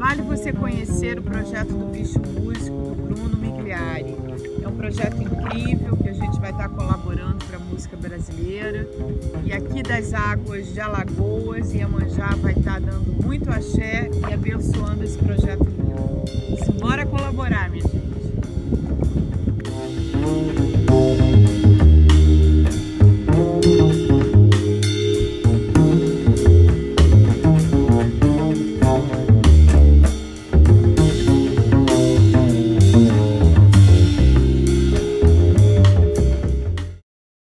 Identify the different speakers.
Speaker 1: Vale você conhecer o projeto do Bicho Músico do Bruno Migliari. É um projeto incrível que a gente vai estar colaborando para a música brasileira. E aqui das águas de Alagoas, Iamanjá vai estar dando muito axé e abençoando esse projeto lindo. Bora colaborar, minha gente!